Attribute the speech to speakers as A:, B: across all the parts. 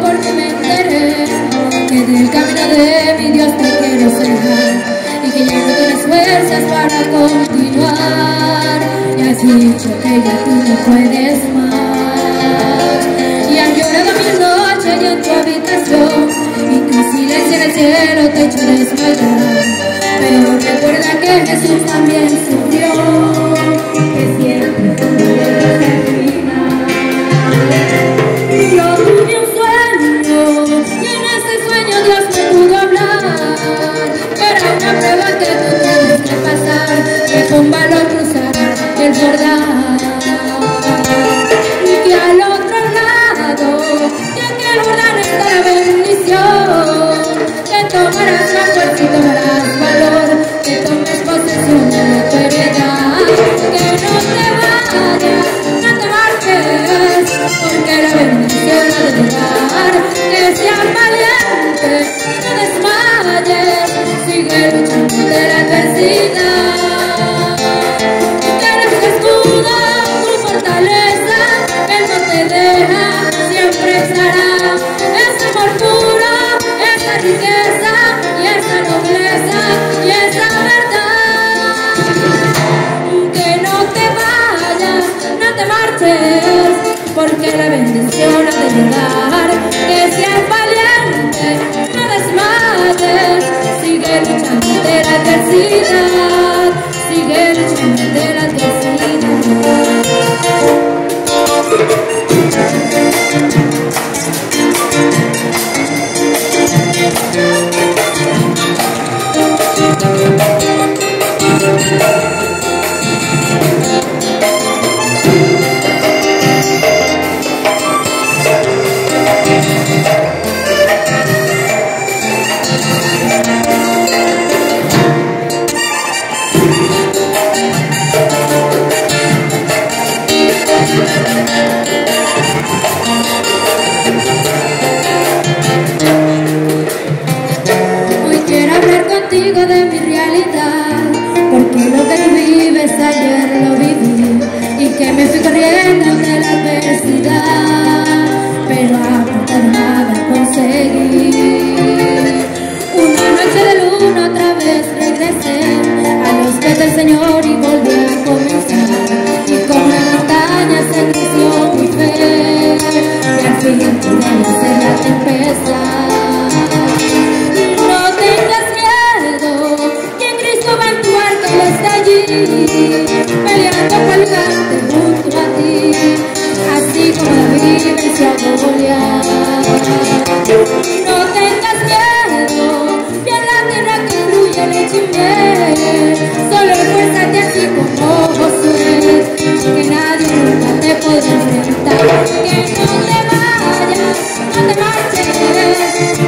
A: porque me enteré que del camino de mi Dios te quiero cerrar y que ya no tienes fuerzas para continuar dicho que ya tú no puedes más. Y has llorado mil noches y en tu habitación y tu silencio en el cielo te hecho desmayar
B: porque la bendición ha de llegar. Que seas valiente, no desmayes, sigue luchando de la adversidad,
A: Porque lo que tú vives ayer lo viví Y que me fui corriendo así como David venció a Goliat. No tengas miedo, que la tierra que fluye leche y solo esfuérzate así como Josué, que nadie nunca te podrá enfrentar, que no te vayas, no te marches,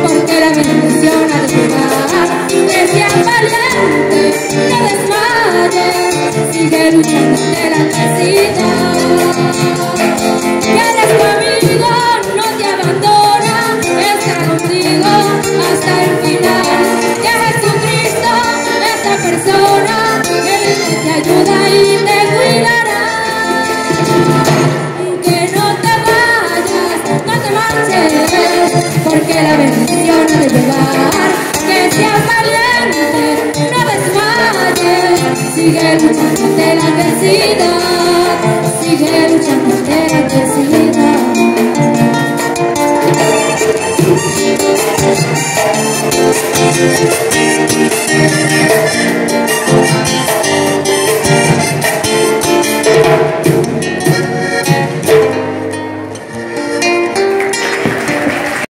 A: porque la bendición ha de llegar, que seas valiente, no desmayes sigue luchando de sigue luchando la adversidad,